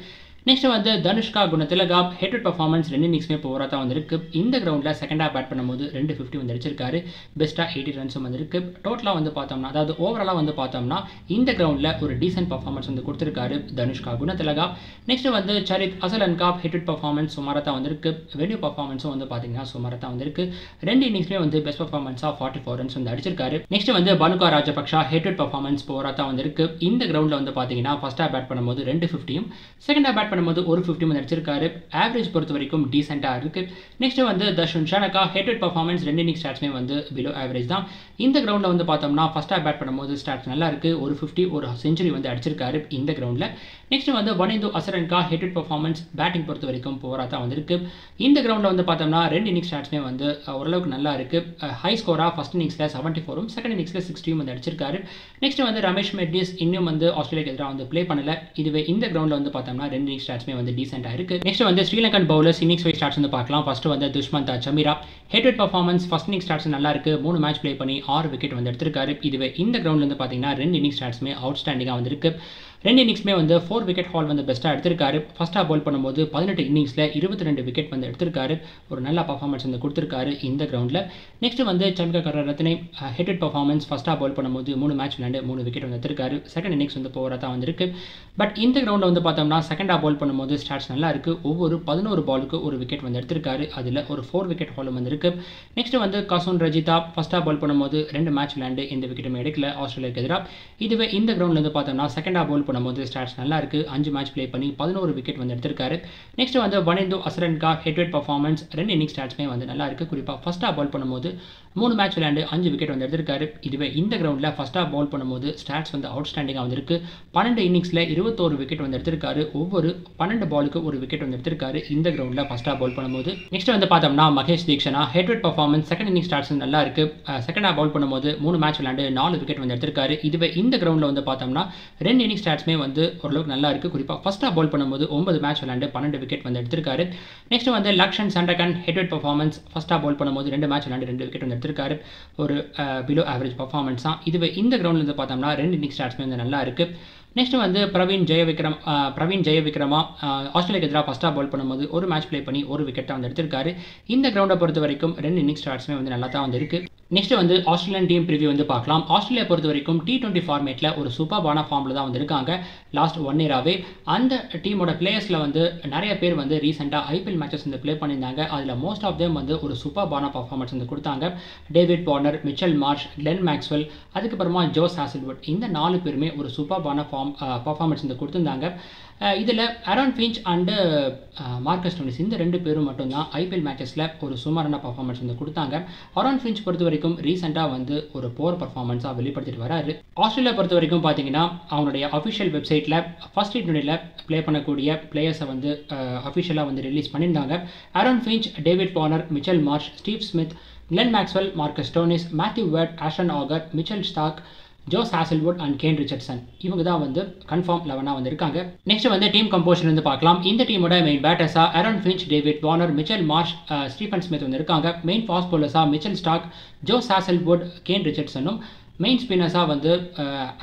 நெக்ஸ்ட் வந்து தனுஷ்கா குணத்திலகா ஹெட் பர்ஃபார்மன்ஸ் ரெண்டு இன்னிங்ஸ்மே போகிறா தான் வந்திருக்கு. இந்த கிரவுண்டில் செகண்டாக பேட் பண்ணும்போது ரெண்டு ஃபிஃப்டி வந்து அடிச்சிருக்காரு பெஸ்ட்டாக எயிட்டி ரன்ஸும் வந்திருக்கு. டோட்டலாக வந்து பார்த்தோம்னா அதாவது ஓவராலாக வந்து பார்த்தோம்னா இந்த கிரவுண்டில் ஒரு டீசென்ட் பர்ஃபார்மன்ஸ் வந்து கொடுத்துருக்காரு தனுஷ்கா குணத்திலகா நெக்ஸ்ட் வந்து சரித் அசலன்கா காப் பர்ஃபார்மன்ஸ் சுமாராக தான் வந்திருக்கு. வென்யூ பர்ஃபார்மன்ஸும் வந்து பார்த்தீங்கன்னா சுமாராக தான் வந்திருக்கு. ரெண்டு இன்னிங்ஸ்மே வந்து பெஸ்ட் பர்ஃபார்மன்ஸாக ஃபார்ட்டி ஃபோர் ரன்ஸ் வந்து அடிச்சிருக்காரு. நெக்ஸ்ட் வந்து பனுகா ராஜபக்ஷா ஹேட்ரட் பர்ஃபார்மன்ஸ் போகிறா தான் வந்திருக்கு. இந்த கிரவுண்டில் வந்து பார்த்தீங்கன்னா ஃபஸ்ட்டாக பேட் பண்ணும்போது ரெண்டு ஃபிஃப்டியும் செகண்டாக பேட் பண்ணும்போது ஒரு ஃபிஃப்டி வந்து அடிச்சிருக்காரு ஆவரேஜ் பொறுத்த வரைக்கும் டீசெண்டாக இருக்கு. நெக்ஸ்ட் வந்து தர்ஷன் ஷனகா ஹெட் பர்ஃபார்மன்ஸ் ரெண்டு இன்னிங் ஸ்டாட்ஸ்மே வந்து பிலோ ஆவரேஜ் தான். இந்த கிரவுண்டில் வந்து பார்த்தோம்னா ஃபஸ்ட்டாக பேட் பண்ணும்போது ஸ்டாட்ஸ் நல்லா இருக்கு. ஒரு ஃபிஃப்டி ஒரு செஞ்சுரி வந்து அடிச்சிருக்காரு இந்த கிரவுண்டில் நெக்ஸ்ட் வந்து Wanindu Hasaranga head performance batting பொறுத்த வரைக்கும் போரா தான் வந்திருக்கு. இந்த கிரவுண்டில் வந்து பார்த்தோம்னா ரெண்டு இன்னிங் ஸ்டாட்ஸ்மே வந்து ஓரளவுக்கு நல்லா இருக்கு. ஹை ஸ்கோராக ஃபஸ்ட் இன்னிங்ஸில் செவன்ட்டி ஃபோரும் செகண்ட் இன்னிங்ஸில் சிக்ஸ்டியும் வந்து அடிச்சிருக்காரு. நெக்ஸ்ட் வந்து ரமேஷ் மெட்டிஸ் இன்னும் வந்து ஆஸ்திரேலியாக்கு எதிராக வந்து ப்ளே பண்ணல. இதுவே இந்த கிரவுண்டில் வந்து பார்த்தோம்னா ரெண்டு இன்னிங் ஸ்டாட்ஸ்மே வந்து டீசெண்டாக இருக்கு. நெக்ஸ்ட் வந்து Sri Lankan bowlers innings wise stats வந்து பார்க்கலாம். ஃபஸ்ட்டு வந்து Dushmantha Chameera head performance first inning stats நல்லா இருக்கு. மூணு மேட்ச் ப்ளே பண்ணி ஆறு விக்கெட் வந்து எடுத்திருக்காரு. இதுவே இந்த கிரவுண்ட்ல வந்து பார்த்தீங்கன்னா ரெண்டு இன்னிங் ஸ்டாட்ஸ்மே அவுட் ஸ்டாண்டிங்காக வந்திருக்கு. ரெண்டு இன்னிங்ஸ்மே வந்து ஃபோர் விக்கெட் ஹால் வந்து பெஸ்ட்டாக எடுத்திருக்காரு. ஃபஸ்ட்டாக பால் பண்ணும்போது பதினெட்டு இன்னிங்ஸில் இருபத்தி ரெண்டு விக்கெட் வந்து எடுத்திருக்காரு. ஒரு நல்ல பர்ஃபார்மன்ஸ் வந்து கொடுத்துருக்காரு இந்த கிரவுண்டில் நெக்ஸ்ட்டு வந்து சமிகா கர ரத்னை ஹெட்டட் பர்ஃபார்மன்ஸ் ஃபஸ்ட்டாக பால் பண்ணும்போது மூணு மேட்ச் விளையாண்டு மூணு விக்கெட் வந்து எடுத்திருக்காரு. செகண்ட் இன்னிங்ஸ் வந்து போகிறதா தான் வந்திருக்கு. பட் இந்த கிரவுண்டில் வந்து பார்த்தோம்னா செகண்டாக பால் பண்ணும்போது ஸ்டாட்ஸ் நல்லா இருக்குது ஒவ்வொரு பதினோரு பாலுக்கு ஒரு விக்கெட் வந்து எடுத்திருக்காரு. அதில் ஒரு ஃபோர் விக்கெட் ஹாலும் வந்திருக்கு. நெக்ஸ்ட் வந்து காசோன் ரஜிதா ஃபஸ்ட்டாக பால் பண்ணும்போது ரெண்டு மேட்ச் விளையாண்டு எந்த விக்கெட்டுமே எடுக்கல. ஆஸ்திரேலியாவுக்கு எதிராக இதுவே இந்த கிரவுண்டில் வந்து பார்த்தோம்னா செகண்டாக பால் பண்ணும்போது ஸ்டாட்ஸ் நல்லா இருக்குது அஞ்சு மேட்ச் ப்ளே பண்ணி பதினோரு விக்கெட் வந்து எடுத்திருக்காரு. நெக்ஸ்ட் வந்து வனிந்து அசரன்கா ஹெட் வெட் பர்ஃபார்மன்ஸ் ரெண்டு இன்னிங் ஸ்டாட்ஸ்மே வந்து நல்லா இருக்கு. குறிப்பாக ஃபஸ்ட்டாக பால் பண்ணும்போது மூணு மேட்ச் விளையாண்டு அஞ்சு விக்கெட் வந்து எடுத்திருக்காரு. இதுவே இந்த கிரவுண்டில் ஃபஸ்ட்டாக பால் பண்ணும்போது ஸ்டாட்ஸ் வந்து அவுட் ஸ்டாண்டிங்காக வந்திருக்கு. பன்னெண்டு இன்னிங்ஸில் இருபத்தோரு விக்கெட் வந்து எடுத்திருக்காரு. ஒவ்வொரு பன்னெண்டு பாலுக்கு ஒரு விக்கெட் வந்து எடுத்திருக்காரு இந்த கிரவுண்டில் ஃபஸ்ட்டாக பால் பண்ணும்போது. நெக்ஸ்ட் வந்து பார்த்தோம்னா மகேஷ் தீக்ஷனா ஹெட் வெட் பர்ஃபார்மன்ஸ் செகண்ட் இன்னிங் ஸ்டார்ட்ஸ் நல்லா இருக்கு. செகண்டாக பால் பண்ணும்போது மூணு மேட்ச் விளையாண்டு நாலு விக்கெட் வந்து எடுத்திருக்காரு. இதுவே இந்த கிரவுண்டில் வந்து பார்த்தோம்னா ரெண்டு இன்னிங் ஸ்டாட்ஸ்மே வந்து ஓரளவுக்கு நல்லா இருக்கு. குறிப்பாக ஃபஸ்ட்டாக பால் பண்ணும்போது ஒன்பது மேட்ச் விளையாண்டு பன்னெண்டு விக்கெட் வந்து எடுத்திருக்காரு. நெக்ஸ்ட் வந்து லக்ஷன் சண்டகன் ஹெட்வெட் பர்ஃபார்மன்ஸ் ஃபஸ்ட்டாக பால் பண்ணும்போது ரெண்டு மேட்ச் விளையாண்டு ரெண்டு விக்கெட் வந்து எடுத்திருக்காரு. ஒரு பிலோ ஆவரேஜ் பர்ஃபார்மன்ஸ் தான். இதுவே இந்த கிரவுண்டில் வந்து பார்த்தோம்னா ரெண்டு இன்னிங் ஸ்டாட்ஸ்மே வந்து நல்லா இருக்கு. நெக்ஸ்ட் வந்து பிரவீன் ஜெயவிக்ரம் பிரவீன் ஜெயவிக்ரமா ஆஸ்திரேலியாக்கு எதிராக ஃபஸ்ட்டாக பால் பண்ணும்போது ஒரு மேட்ச் ப்ளே பண்ணி ஒரு விக்கெட்டாக வந்து எடுத்திருக்காரு. இந்த கிரௌண்டை பொறுத்த வரைக்கும் ரெண்டு இன்னிங் ஸ்டார்ட்ஸுமே வந்து நல்லா தான் வந்து இருக்குது நெக்ஸ்ட் வந்து ஆஸ்திரேலியன் டீம் ப்ரிவியூ வந்து பார்க்கலாம். ஆஸ்திரேலியா பொறுத்த வரைக்கும் டி டுவெண்ட்டி ஃபார்மேட்டில் ஒரு சூப்பர்பான ஃபார்மில் தான் வந்திருக்காங்க. லாஸ்ட் ஒன் இயராகவே அந்த டீமோட பிளேயர்ஸில் வந்து நிறைய பேர் வந்து ரீசெண்டாக ஐபிஎல் மேட்சஸ் வந்து ப்ளே பண்ணியிருந்தாங்க. அதில் மோஸ்ட் ஆஃப் தேம் வந்து ஒரு சூப்பர்பான பர்ஃபார்மன்ஸ் வந்து கொடுத்தாங்க. David Warner Mitchell Marsh Glenn Maxwell அதுக்கப்புறமா ஜோஸ் ஹாசில்வுட் இந்த நாலு பேருமே ஒரு சூப்பர்பான ஃபார்ம் பர்ஃபார்மன்ஸ் வந்து கொடுத்துருந்தாங்க. இதில் Aaron Finch and Marcus Stoinis இந்த ரெண்டு பேரும் மட்டும்தான் ஐபிஎல் மேட்சஸில் ஒரு சுமாரான பர்ஃபார்மன்ஸ் வந்து கொடுத்தாங்க. அரோன் ஃபிஞ்ச் பொறுத்த வரைக்கும் ரீசெண்டாக வந்து ஒரு போர் பர்ஃபார்மன்ஸாக வெளிப்படுத்திட்டு வராரு. ஆஸ்திரேலியா பொறுத்த வரைக்கும் பார்த்தீங்கன்னா அவங்களுடைய அஃபிஷியல் வெப்சைட்டில் ஃபர்ஸ்ட் டுவெண்ட்டியில் ப்ளே பண்ணக்கூடிய பிளேயர்ஸை வந்து அஃபிஷியலாக வந்து ரிலீஸ் பண்ணியிருந்தாங்க. Aaron Finch David Warner Mitchell Marsh Steve Smith Glenn Maxwell Marcus Stoinis Matthew Wade Ashton Agar Mitchell Starc Josh Hazlewood and Kane Richardson. இவங்க தான் வந்து கன்ஃபார்ம் லெவனாக வந்து இருக்காங்க நெக்ஸ்ட் வந்து டீம் கம்போஷன் வந்து பார்க்கலாம். இந்த டீமோட main பேட்டர்ஸாக Aaron Finch David Warner Mitchell Marsh Stephen Smith வந்து இருக்காங்க main fast போலர்ஸாக Mitchell Starc Josh Hazlewood Kane ரிச்சர்ட்சனும். Main ஸ்பின்னர்ஸாக வந்து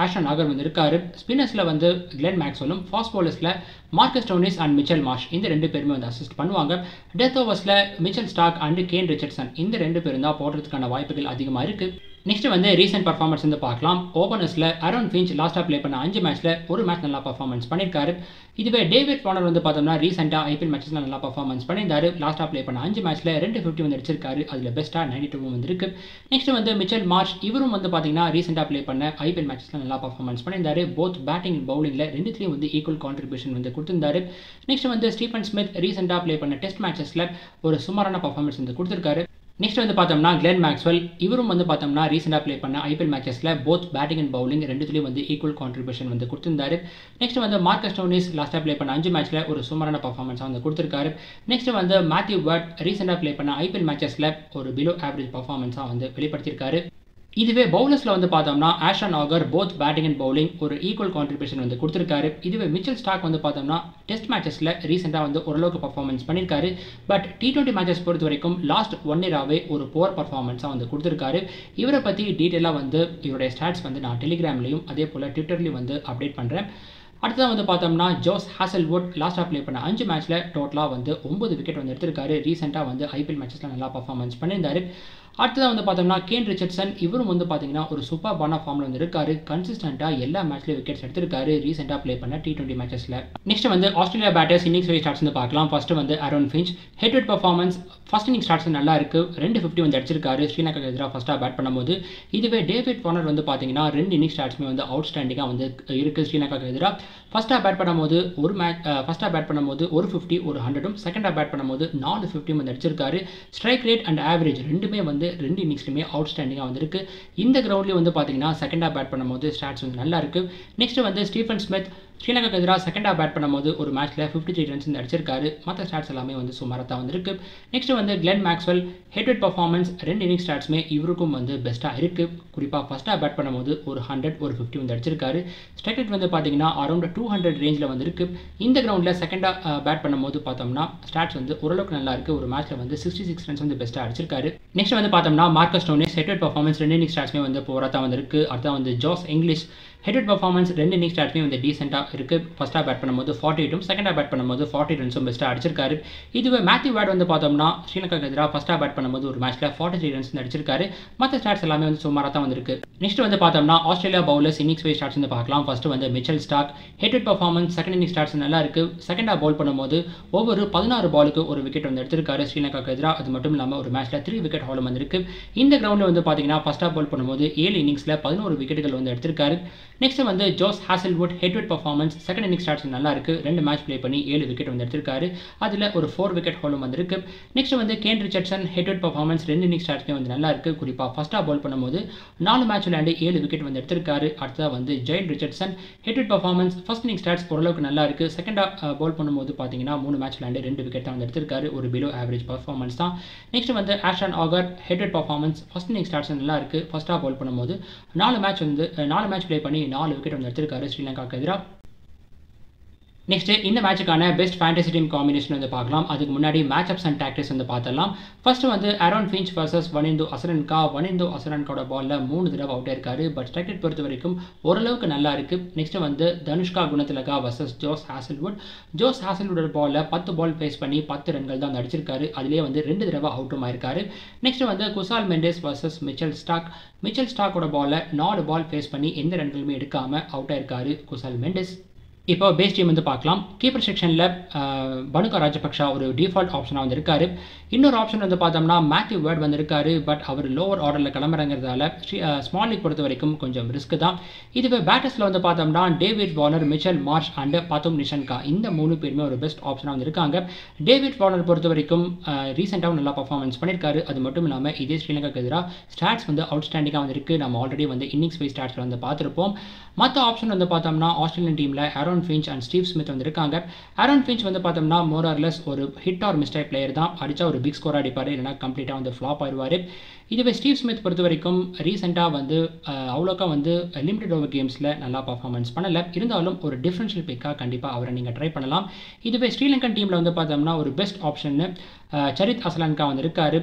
ஆஷன் நாகர் வந்து இருக்காரு ஸ்பின்னர்ஸில் வந்து கிளென் மேக்ஸ்வெலும் fast போலர்ஸில் Marcus Stoinis and Mitchell Marsh இந்த ரெண்டு பேருமே வந்து அசிஸ்ட் பண்ணுவாங்க. Death ஓவர்ஸில் Mitchell Starc and Kane Richardson இந்த ரெண்டு பேரும் தான் போடுறதுக்கான வாய்ப்புகள் அதிகமாக இருக்குது நெக்ஸ்ட் வந்து ரீசெண்ட் பர்ஃபார்மன்ஸ் வந்து பார்க்கலாம். ஓபனர்ஸில் அரோன் ஃபின்ச் லாஸ்ட்டாக ப்ளே பண்ண அஞ்சு மேட்ச்சில் ஒரு மேட்ச் நல்லா பர்ஃபார்மன்ஸ் பண்ணியிருக்காரு இதுவே டேவிட் வார்னர் வந்து பார்த்தோம்னா ரீசெண்டாக ஐபிஎல் மேட்சஸில் நல்லா பர்ஃபார்மன்ஸ் பண்ணியிருந்தாரு. லாஸ்ட்டாக ப்ளே பண்ண அஞ்சு மேட்ச்சில் ரெண்டு ஃபிஃப்டி வந்து அடிச்சிருக்காரு. அதில் பெஸ்ட்டாக நைன்டி டூ வந்துருக்கு. நெக்ஸ்ட் வந்து மிச்சல் மார்ச் இவரும் வந்து பார்த்தீங்கன்னா ரீசெண்டாக ப்ளே பண்ண ஐபிஎல் மேட்சஸில் நல்லா பர்ஃபார்மன்ஸ் பண்ணியிருந்தாரு. போத் பேட்டிங் பவுலிங்கில் ரெண்டுத்துலேயும் வந்து ஈக்குவல் கான்ட்ரிபியூஷன் வந்து கொடுத்திருந்தாரு. நெக்ஸ்ட் வந்து ஸ்டீஃபன் ஸ்மித் ரீசெண்டாக ப்ளே பண்ண டெஸ்ட் மேட்சஸில் ஒரு சுமாரான பர்ஃபார்மன்ஸ் வந்து கொடுத்துருக்காரு. நெக்ஸ்ட் வந்து பார்த்தோம்னா கிளென் மேக்ஸ்வெல் இவரும் வந்து பார்த்தோம்னா ரீசெண்டாக ப்ளே பண்ண ஐபிஎல் மேட்சஸில் போத் பேட்டிங் அண்ட் பவுலிங் ரெண்டுத்துலேயும் வந்து ஈக்குவல் கான்ட்ரிபியூஷன் வந்து கொடுத்துருந்தாரு. நெக்ஸ்ட் வந்து மார்க்கஸ் டோனிஸ் லாஸ்ட்டாக ப்ளே பண்ண அஞ்சு மேட்ச்சில் ஒரு சுமாரான பர்ஃபார்மன்ஸாக வந்து கொடுத்துருக்காரு. நெக்ஸ்ட் வந்து மேத்யூ பட் ரீசெண்டாக ப்ளே பண்ண ஐபிஎல் மேட்சஸில் ஒரு பிலோ ஆவரேஜ் பர்ஃபார்மன்ஸாக வந்து வெளிப்படுத்தியிருக்காரு. இதுவே பவுலர்ஸில் வந்து பார்த்தோம்னா Ashton Agar both batting and bowling ஒரு ஈக்குவல் கான்ட்ரிபியூஷன் வந்து கொடுத்துருக்காரு. இதுவே மிச்சல் ஸ்டாக் வந்து பார்த்தோம்னா டெஸ்ட் மேட்சஸில் ரீசெண்டாக வந்து ஓரளவுக்கு பர்ஃபார்மன்ஸ் பண்ணியிருக்காரு. பட் டி டுவெண்ட்டி மேட்சஸ் பொறுத்த வரைக்கும் லாஸ்ட் ஒன் இயராகவே ஒரு புவர் பர்ஃபார்மன்ஸாக வந்து கொடுத்துருக்காரு. இவரை பற்றி டீட்டெயிலாக வந்து இவருடைய ஸ்டாட்ஸ் வந்து நான் டெலிகிராம்லையும் அதே போல் ட்விட்டர்லையும் வந்து அப்டேட் பண்ணுறேன் அடுத்ததான் வந்து பார்த்தோம்னா ஜோஸ் ஹாசல்வுட் லாஸ்ட்டாக ப்ளே பண்ண அஞ்சு மேட்ச்சில் டோட்டலாக வந்து ஒம்பது விக்கெட் வந்து எடுத்திருக்காரு. ரீசெண்டாக வந்து ஐபிஎல் மேட்சஸில் நல்லா பர்ஃபார்மன்ஸ் பண்ணியிருந்தாரு. அடுத்ததாக வந்து பார்த்தோம்னா கேன் ரிச்சர்ட்சன் இவரும் வந்து பார்த்தீங்கன்னா ஒரு சூப்பர் பான ஃபார்மில் வந்து இருக்காரு. கன்சிஸ்டண்ட்டாக எல்லா மேட்ச்லையும் விக்கெட்ஸ் எடுத்திருக்காரு. ரீசெண்டாக ப்ளே பண்ண டி டுவெண்ட்டி மேட்சஸில் நெக்ஸ்ட் வந்து Australia batters innings wise stats வந்து பார்க்கலாம். ஃபர்ஸ்ட் வந்து Aaron Finch head head performance first inning stats நல்லா இருக்கு. ரெண்டு ஃபிஃப்டி வந்து அடிச்சிருக்காரு. ஸ்ரீலங்கா எதிராக ஃபஸ்ட்டாக பேட் பண்ணும்போது. இதுவே டேவிட் வார்னர் வந்து பார்த்தீங்கன்னா ரெண்டு இன்னிங் ஸ்டார்ட்ஸுமே வந்து அவுட் ஸ்டாண்டிங்காக வந்து இருக்குது ஸ்ரீலங்காக்கு எதிராக ஃபஸ்ட்டாக பேட் பண்ணும்போது ஒரு மேட்ச் ஃபஸ்ட்டாக பேட் பண்ணும்போது ஒரு ஃபிஃப்டி ஒரு ஹண்ட்ரடும் செகண்டாக பேட் பண்ணும்போது நாலு ஃபிஃப்டியும் வந்து அடிச்சிருக்காரு. ஸ்ட்ரைக் ரேட் அண்ட் ஆவரேஜ் ரெண்டுமே வந்து ரெண்டு இன்னிங்ஸ்லையுமே அவுட் ஸ்டாண்டிங்காக வந்திருக்கு. இந்த கிரவுண்ட்லேயும் வந்து பார்த்தீங்கன்னா செகண்டாக பேட் பண்ணும்போது ஸ்டாட்ஸ் வந்து நல்லா இருக்கு. நெக்ஸ்ட் வந்து ஸ்டீஃபன் ஸ்மித் ஸ்ரீலங்காக்கு எதிராக செகண்டாக பேட் பண்ணும்போது ஒரு மேட்ச்சில் ஃபிஃப்டி த்ரீ ரன்ஸ் வந்து அடிச்சிருக்காரு. மற்ற ஸ்டாட்ஸ் எல்லாமே வந்து சுமாராக தான் வந்திருக்கு. நெக்ஸ்ட் வந்து கிளென் மேக்ஸ்வெல் ஹெட் பர்ஃபார்மன்ஸ் ரெண்டு இன்னிங் ஸ்டாட்ஸுமே இவருக்கும் வந்து பெஸ்ட்டாக இருக்குது குறிப்பாக ஃபஸ்ட்டாக பேட் பண்ணும்போது ஒரு ஹண்ட்ரட் ஒரு ஃபிஃப்டி வந்து அடிச்சிருக்காரு. ஸ்ட்ரைக் ரேட் வந்து பார்த்தீங்கன்னா அரௌண்ட் டூ ஹண்ட்ரட் ரேஞ்சில் வந்துருக்கு. இந்த கிரவுண்டில் செகண்டாக பேட் பண்ணும்போது பார்த்தோம்னா ஸ்டாட்ஸ் வந்து ஓரளவுக்கு நல்லா இருக்குது ஒரு மேட்ச்சில் வந்து சிக்ஸ்டி சிக்ஸ் ரன்ஸ் வந்து பெஸ்ட்டாக அடிச்சிருக்காரு. நெக்ஸ்ட் வந்து பார்த்தோம்னா மார்க்கஸ் டோனே ஹெட் பர்ஃபார்மன்ஸ் ரெண்டு இன்னிங் ஸ்டாட்ஸுமே வந்து போராக தான் வந்திருக்கு. அடுத்த வந்து ஜோஸ் இங்கிலீஷ் ஹெட் பர்ஃபார்மன்ஸ் ரெண்டு இன்னிங் ஸ்டார்ட்மே வந்து டீசெண்டாக இருக்குது ஃபஸ்ட்டாக பேட் பண்ணும்போது ஃபார்ட்டி எயிட்டும் செகண்டாக பேட் பண்ணும்போது ஃபார்ட்டி ரன்ஸும் பெஸ்ட்டாக அடிச்சிருக்காரு. இதுவே மேத்யூ பேட் வந்து பார்த்தோம்னா ஸ்ரீலங்காக்கு எதிராக ஃபஸ்ட்டாக பேட் பண்ணும்போது ஒரு மேட்ச்சில் ஃபார்ட்டி த்ரீ ரன்ஸ் அடிச்சிருக்காரு. மற்ற ஸ்டாட்ஸ் எல்லாமே வந்து சுமாராக தான் வந்திருக்கு. நெக்ஸ்ட் வந்து பார்த்தோம்னா ஆஸ்திரேலியா பவுலர்ஸ் இன்னிங்ஸ் வே ஸ்டார்ட்ஸ் வந்து பார்க்கலாம். ஃபர்ஸ்ட் வந்து Mitchell Starc head head performance second inning stats நல்லா இருக்கு. செகண்டாக பவுல் பண்ணும்போது ஒவ்வொரு பதினாறு பாலுக்கு ஒரு விக்கெட் வந்து எடுத்திருக்காரு. ஸ்ரீலங்காக்கு எதிராக அது மட்டும் இல்லாமல் ஒரு மேட்ச்சில் த்ரீ விக்கெட் ஹாலும் வந்திருக்கு. இந்த கிரவுண்டில் வந்து பார்த்தீங்கன்னா ஃபஸ்ட்டாக பவுல் பண்ணும்போது ஏழு இன்னிங்ஸில் பதினோரு விக்கெட்டுகள் வந்து எடுத்திருக்காரு. நெக்ஸ்ட் வந்து Josh Hazlewood head head performance second inning stats நல்லா இருக்கு. ரெண்டு மேட்ச் ப்ளே பண்ணி ஏழு விக்கெட் வந்து எடுத்திருக்காரு. அதில் ஒரு ஃபோர் விக்கெட் ஹோலும் வந்திருக்கு. நெக்ஸ்ட் வந்து Kane Richardson head head performance ரெண்டு இன்னிங் ஸ்டார்ட்ஸ்மே வந்து நல்லா இருக்கு. குறிப்பாக ஃபஸ்ட்டாக பால் பண்ணும்போது நாலு மேட்ச் விளையாண்டு ஏழு விக்கெட் வந்து எடுத்திருக்காரு. அடுத்ததாக வந்து Jhye Richardson head head performance first inning stats ஓரளவுக்கு நல்லா இருக்கு. செகண்டாக பால் பண்ணும்போது பார்த்தீங்கன்னா மூணு மேட்ச் விளையாண்டு ரெண்டு விக்கெட் தான் வந்து எடுத்திருக்காரு. ஒரு பிலோ ஆவரேஜ் பர்ஃபார்மன்ஸ் தான். நெக்ஸ்ட் வந்து Ashton Agar head performance first inning stats நல்லா இருக்கு. ஃபஸ்ட்டாக பால் பண்ணும்போது நாலு மேட்ச் வந்து நாலு மேட்ச் ப்ளே பண்ணி நாலு விக்கெட் வந்து எடுத்திருக்காரு ஸ்ரீலங்காவுக்கு எதிராக நெக்ஸ்ட்டு இந்த மேட்சுக்கான பெஸ்ட் ஃபேண்டசி டீம் காம்பினேஷன் வந்து பார்க்கலாம். அதுக்கு முன்னாடி மேட்ச் அப்ஸ் அண்ட் டாக்டிக்ஸ் வந்து பார்த்தலாம் ஃபர்ஸ்ட் வந்து Aaron Finch versus Wanindu Hasaranga Wanindu அசரன்காவோட பாலில் மூணு தடவை அவுட் ஆயிருக்காரு. பட் ஸ்ட்ரைக்கெட் பொறுத்த வரைக்கும் ஓரளவுக்கு நல்லா இருக்கு. நெக்ஸ்ட் வந்து Danushka Gunathilaka versus Josh Hazlewood Josh Hazlewood பாலில் பத்து பால் ஃபேஸ் பண்ணி பத்து ரன்கள் தான் அடிச்சிருக்காரு அதுலேயே வந்து ரெண்டு தடவை அவுட்டும் ஆயிருக்காரு. நெக்ஸ்ட் வந்து Kusal Mendis versus Mitchell Starc Mitchell ஸ்டாக்கோட பாலில் நாலு பால் ஃபேஸ் பண்ணி எந்த ரன்களுமே எடுக்காமல் அவுட் ஆயிருக்காரு. குசால் மெண்டேஸ் இப்போ பேஸ் டீம் வந்து பார்க்கலாம். கீப்பர் செக்ஷனில் பனுகா ராஜபக்ஷா ஒரு டிஃபால்ட் ஆப்ஷனாக வந்திருக்காரு. இன்னொரு ஆப்ஷன் வந்து பார்த்தோம்னா மேத்யூ வேர்ட் வந்திருக்காரு. பட் அவர் லோவர் ஆர்டரில் கிளம்புறங்கிறதால ஸ்மால் லீக் பொறுத்த வரைக்கும் கொஞ்சம் ரிஸ்க் தான். இதுவே பேட்டர்ஸில் வந்து பார்த்தோம்னா David Warner Mitchell Marsh and Pathum Nissanka இந்த மூணு பேருமே ஒரு பெஸ்ட் ஆப்ஷனாக வந்திருக்காங்க. டேவிட் வார்னர் பொறுத்த வரைக்கும் ரீசெண்டாகவும் நல்லா பர்ஃபார்மன்ஸ் பண்ணியிருக்காரு அது மட்டும் இல்லாமல் இதே ஸ்ரீலங்காக்கு எதிராக ஸ்டாட்ஸ் வந்து அவுட்ஸ்டாண்டிங்காக வந்திருக்கு. நம்ம ஆல்ரெடி வந்து இன்னிங்ஸ் வைஸ் ஸ்டாட்ஸில் வந்து பார்த்துருப்போம். மற்ற ஆப்ஷன் வந்து பார்த்தோம்னா ஆஸ்திரேலியன் டீமில் Aaron Finch and Steve Smith வந்து இருக்காங்க ஆரோன் ஃபின்ச் வந்து பார்த்தோம்னா மோரார்லெஸ் ஒரு ஹிட் ஆர் மிஸ்டேக் பிளேயர் தான். அடித்தா ஒரு பிக் ஸ்கோர் அடிப்பார் இல்லைனா கம்ப்ளீட்டாக வந்து ஃப்ளாப் ஆயிடுவார். இதுவே ஸ்டீவ் ஸ்மித் பொறுத்த வரைக்கும் ரீசெண்டாக வந்து அவ்வளோக்கா வந்து லிமிடெட் ஓவர் கேம்ஸில் நல்லா பர்ஃபார்மன்ஸ் பண்ணலை. இருந்தாலும் ஒரு டிஃப்ரென்ஷியல் பிக்காக கண்டிப்பாக அவரை நீங்கள் ட்ரை பண்ணலாம். இதுவே ஸ்ரீலங்கன் டீமில் வந்து பார்த்தோம்னா ஒரு பெஸ்ட் ஆப்ஷன்னு சரித் அஸ்லான்கா வந்து இருக்காரு.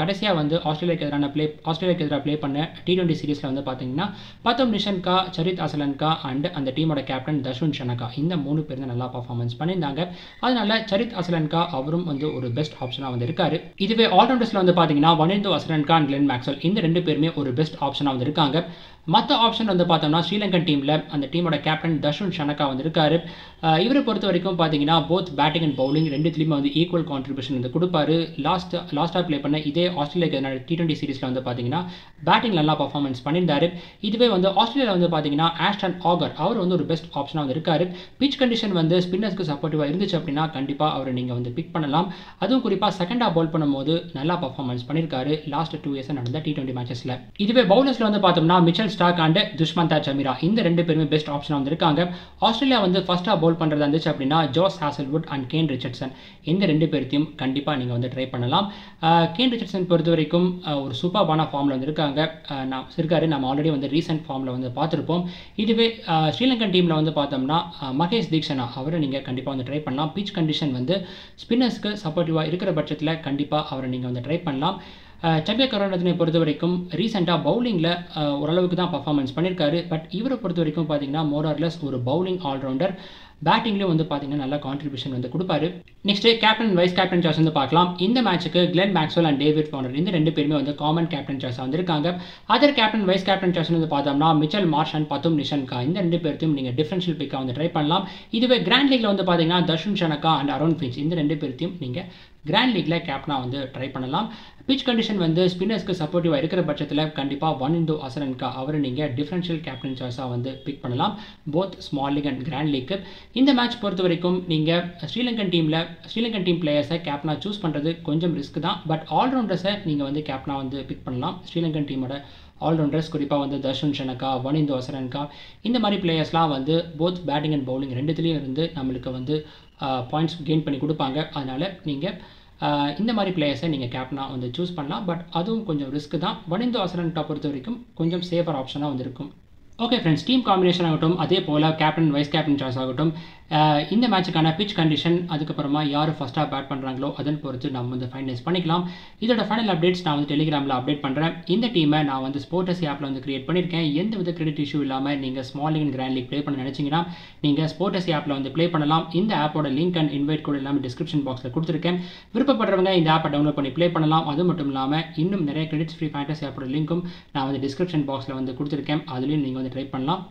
கடைசியாக வந்து ஆஸ்திரேலியாவுக்கு எதிரான ப்ளே ஆஸ்திரேலியாவுக்கு எதிராக ப்ளே பண்ண டி டுவெண்ட்டி சீரிஸில் வந்து பார்த்தீங்கன்னா பத்தம் நிஷன்கா சரித் அஸ்லான்கா அண்ட் அந்த டீமோட கேப்டன் தஷ்வன் ஷனகா இந்த மூணு பேர் தான் நல்லா பர்ஃபார்மன்ஸ் பண்ணியிருந்தாங்க. அதனால சரித் அஸ்லான்கா அவரும் வந்து ஒரு பெஸ்ட் ஆப்ஷனாக வந்து இருக்காரு. இதுவே ஆல்ரவுண்டர்ஸில் வந்து பார்த்தீங்கன்னா Wanindu Asalanka and Glenn Maxwell இந்த ரெண்டு பேருமே ஒரு பெஸ்ட் ஆப்ஷனாக வந்து இருக்காங்க. மற்ற ஆப்ஷன் வந்து பார்த்தோம்னா ஸ்ரீலங்கன் டீமில் அந்த டீமோட கேப்டன் தர்ஷன் ஷனக்கா வந்து இருக்காரு இவரை பொறுத்த வரைக்கும் பார்த்தீங்கன்னா போத் பேட்டிங் அண்ட் பவுலிங் ரெண்டுத்துலையுமே வந்து ஈக்குவல் கான்ட்ரிபியூஷன் வந்து கொடுப்பாரு. லாஸ்ட் லாஸ்ட்டாக ப்ளே பண்ண இதே ஆஸ்திரேலியாக்கு எதிரான டி டுவெண்ட்டி சீரிஸில் வந்து பார்த்தீங்கன்னா பேட்டிங் நல்லா பர்ஃபார்மன்ஸ் பண்ணியிருந்தாரு. இதுவே வந்து ஆஸ்திரேலியாவில் வந்து பார்த்தீங்கன்னா ஆஸ்டன் ஆகர் அவர் வந்து ஒரு பெஸ்ட் ஆப்ஷனாக வந்து இருக்காரு. பிச் கண்டிஷன் வந்து ஸ்பின்னர்ஸ்க்கு சப்போர்ட்டிவாக இருந்துச்சு அப்படின்னா கண்டிப்பாக அவரை நீங்கள் வந்து பிக் பண்ணலாம். அதுவும் குறிப்பாக செகண்டாக பவுல் பண்ணும்போது நல்லா பர்ஃபார்மன்ஸ் பண்ணியிருக்காரு. லாஸ்ட் டூ இயர்ஸ் நடந்த டி டுவெண்ட்டி மேட்சஸில் இதுவே பவுலர்ஸில் வந்து பார்த்தோம்னா Mitchell Starc and Dushmantha Chameera இந்த ரெண்டு பேருமே பெஸ்ட் ஆப்ஷனாக வந்திருக்காங்க. ஆஸ்திரேலியா வந்து ஃபஸ்ட்டாக பவுல் பண்ணுறதா இருந்துச்சு அப்படின்னா Josh Hazlewood and Kane Richardson. இந்த ரெண்டு பேர்த்தையும் கண்டிப்பாக நீங்கள் வந்து ட்ரை பண்ணலாம். கேன் ரிச்சர்ட்சன் பொறுத்த வரைக்கும் ஒரு சூப்பர்பான ஃபார்மில் வந்திருக்காங்க. நான் இருக்காரு. நம்ம ஆல்ரெடி வந்து ரீசெண்ட் ஃபார்மில் வந்து பார்த்துருப்போம். இதுவே ஸ்ரீலங்கன் டீமில் வந்து பார்த்தோம்னா மகேஷ் தீக்ஷனா. அவரை நீங்கள் கண்டிப்பாக வந்து ட்ரை பண்ணலாம். பிச் கண்டிஷன் வந்து ஸ்பின்னர்ஸ்க்கு சப்போர்ட்டிவாக இருக்கிற பட்சத்தில் கண்டிப்பாக அவரை நீங்கள் வந்து ட்ரை பண்ணலாம். சம்பிய கருணாரத்னை பொறுத்த வரைக்கும் ரீசெண்டாக பவுலிங்கில் ஓரளவுக்கு தான் பர்ஃபார்மன்ஸ் பண்ணியிருக்காரு பட் இவரை பொறுத்த வரைக்கும் பார்த்தீங்கன்னா மோரார்லெஸ் ஒரு பவுலிங் ஆல்ரவுண்டர் பேட்டிங்லேயும் வந்து பார்த்தீங்கன்னா நல்ல கான்ட்ரிபியூஷன் வந்து கொடுப்பாரு. Next captain vice captain choice வந்து பார்க்கலாம். இந்த மேட்ச்சுக்கு Glenn Maxwell and David Warner இந்த ரெண்டு பேருமே வந்து காமன் கேப்டன் சாய்ஸாக வந்திருக்காங்க. Other captain vice captain choice வந்து பார்த்தோம்னா மிச்சல் மார்ஷ் அண்ட் பத்தும் நிஷன்கா இந்த ரெண்டு பேர்த்தையும் நீங்கள் டிஃபரன்ஷியல் பிக்காக வந்து ட்ரை பண்ணலாம். இதுவே கிராண்ட் லீக்ல வந்து பார்த்தீங்கன்னா Darshan Shanaka and Aaron Finch இந்த ரெண்டு பேர்த்தையும் நீங்கள் கிராண்ட் லீக்ல கேப்டனாக வந்து ட்ரை பண்ணலாம். பிச் கண்டிஷன் வந்து ஸ்பின்னர்ஸ்க்கு சப்போர்ட்டிவாக இருக்கிற பட்சத்தில் கண்டிப்பாக ஒன் இன்டூ அசரன்கா அவரை நீங்கள் டிஃபரன்ஷியல் கேப்டன் சாய்ஸாக வந்து பிக் பண்ணலாம். Both small league and grand league இந்த மேட்ச் பொறுத்த வரைக்கும் நீங்கள் ஸ்ரீலங்கன் டீமில் ஸ்ரீலங்கன் டீம் பிளேயர்ஸை கேப்டனாக சூஸ் பண்ணுறது கொஞ்சம் ரிஸ்க் தான். பட் ஆல்ரவுண்டர்ஸை நீங்கள் வந்து கேப்டனாக வந்து பிக் பண்ணலாம். ஸ்ரீலங்கன் டீமோட ஆல்ரவுண்டர்ஸ் குறிப்பாக வந்து தர்ஷன் ஷனக்கா வனிந்து அசரன்கா இந்த மாதிரி பிளேயர்ஸ்லாம் வந்து போத் பேட்டிங் அண்ட் பவுலிங் ரெண்டுத்துலேயும் இருந்து நம்மளுக்கு வந்து பாயிண்ட்ஸ் கெயின் பண்ணி கொடுப்பாங்க. அதனால் நீங்கள் இந்த மாதிரி பிளேயர்ஸை நீங்கள் கேப்டனாக வந்து சூஸ் பண்ணலாம். பட் அதுவும் கொஞ்சம் ரிஸ்க் தான். வனிந்து அசரன்கா பொறுத்த வரைக்கும் கொஞ்சம் சேஃபர் ஆப்ஷனாக வந்து இருக்கும் ஓகே ஃப்ரெண்ட்ஸ் டீம் காம்பினேஷன் ஆகட்டும் அதே போல் கேப்டன் வைஸ் கேப்டன் சாய்ஸ் ஆகட்டும் இந்த மேட்சுக்கான பிச் கண்டிஷன் அதுக்கப்புறமா யார் ஃபஸ்ட்டாக பேட் பண்ணுறாங்களோ அதன் பொறுத்து நம்ம வந்து ஃபைனலைஸ் பண்ணிக்கலாம். இதோட ஃபைனல் அப்டேட்ஸ் நான் வந்து டெலிகிராமில் அப்டேட் பண்ணுறேன் இந்த டீமை நான் வந்து ஸ்போர்ட்ஸ் ஆப்பில் வந்து கிரியேட் பண்ணியிருக்கேன் எந்த வித கிரெடிட் இஷ்யூ இல்லாமல் நீங்கள் small league grand league play பண்ண நினச்சிங்கன்னா நீங்கள் ஸ்போர்ட்ஸ் ஆப்பில் வந்து ப்ளே பண்ணலாம். இந்த ஆப்போட லிங்க் அண்ட் இன்வைட் கூட எல்லாமே டிஸ்கிரிப்ஷன் பாக்ஸில் கொடுத்துருக்கேன். விருப்பப்படுறவங்க இந்த ஆப்பை டவுன்லோட் பண்ணி ப்ளே பண்ணலாம். அது மட்டும் இல்லாமல் இன்னும் நிறைய கிரெடிட்ஸ் ஃப்ரீ ஃபேண்டஸ் ஆப்போட லிங்க்கும் நான் வந்து டிஸ்கிரிப்ஷன் பாக்ஸில் வந்து கொடுத்துருக்கேன். அதுலேயும் நீங்கள் வந்து ட்ரை பண்ணலாம்.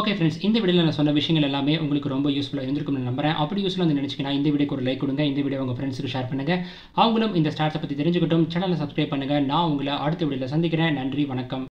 ஓகே ஃப்ரெண்ட்ஸ் இந்த வீடியோவில் நான் சொன்ன விஷயங்கள் எல்லாமே உங்களுக்கு ரொம்ப யூஸ்ஃபுல்லாக இருந்திருக்கும்னு நம்புறேன். அப்படி யூஸ்ஃபுல்லாக வந்து நினச்சிங்கன்னா இந்த வீடியோக்கு ஒரு லைக் கொடுங்க இந்த வீடியோ உங்கள் ஃப்ரெண்ட்ஸுக்கு ஷேர் பண்ணுங்கள் அவங்களும் இந்த ஸ்டார்ட்ஸை பற்றி தெரிஞ்சுக்கிட்டும். சேனலை சப்ஸ்கிரைப் பண்ணுங்கள் நான் உங்களை அடுத்த வீடியோவில் சந்திக்கிறேன். நன்றி வணக்கம்.